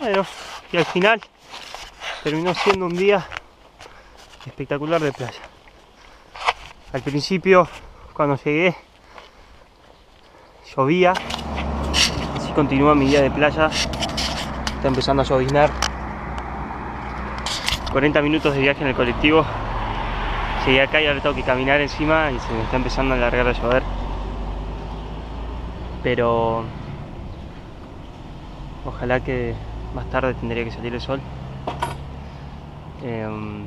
Bueno, y al final terminó siendo un día espectacular de playa. Al principio, cuando llegué, llovía, así continúa mi día de playa, está empezando a lloviznar. 40 minutos de viaje en el colectivo, llegué acá y ahora tengo que caminar encima y se me está empezando a alargar a llover. Pero ojalá que más tarde tendría que salir el sol. Em,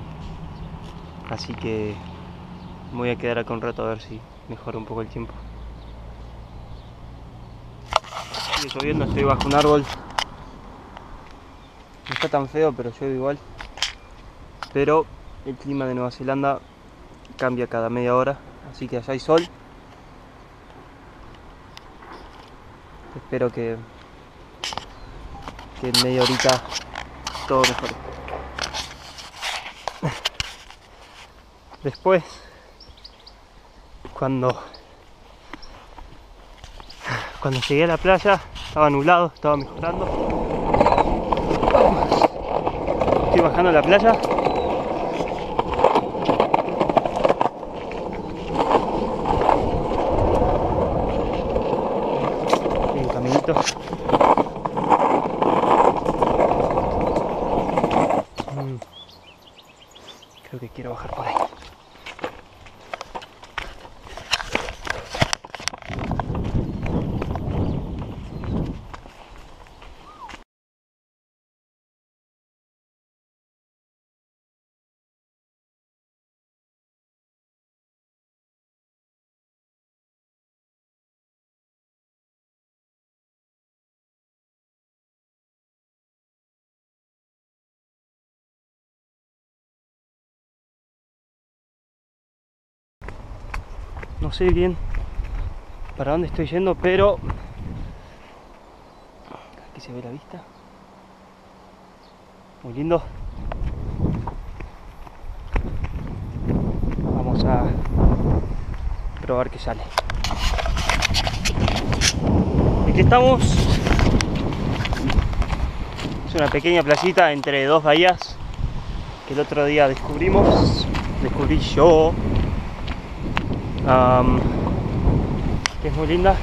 así que voy a quedar acá un rato a ver si mejora un poco el tiempo. Sigue lloviendo, estoy bajo un árbol. No está tan feo, pero llueve igual. Pero el clima de Nueva Zelanda cambia cada media hora, así que allá hay sol. Espero que, que en media horita todo mejore. Después, cuando cuando llegué a la playa, estaba nublado, estaba mejorando. Estoy bajando a la playa. Un caminito. Creo que quiero bajar por ahí. No sé bien para dónde estoy yendo, pero aquí se ve la vista. Muy lindo. Vamos a probar que sale. Aquí estamos. Es una pequeña playita entre dos bahías que el otro día descubrimos. Descubrí yo que es muy linda.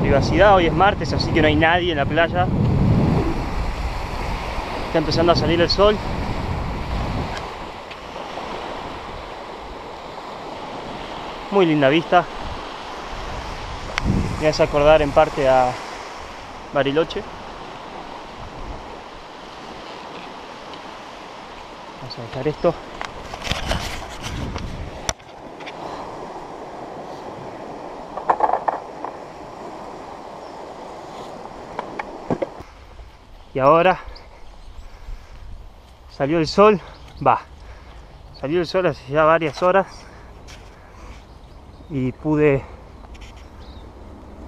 Privacidad, hoy es martes, así que no hay nadie en la playa. Está empezando a salir el sol. Muy linda vista. Me hace acordar en parte a Bariloche. A esto. Y ahora salió el sol, va, salió el sol hace ya varias horas y pude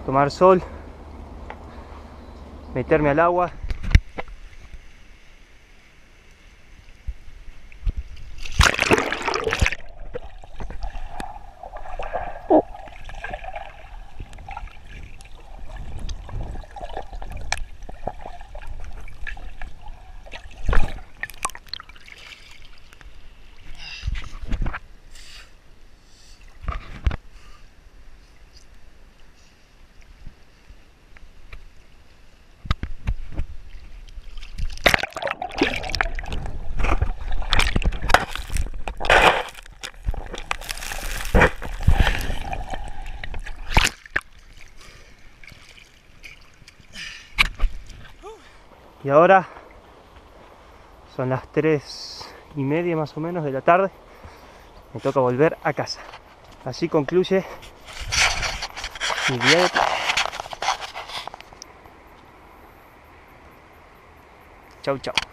tomar sol, meterme al agua Y ahora son las 3 y media más o menos de la tarde. Me toca volver a casa. Así concluye mi día. Chau, chau.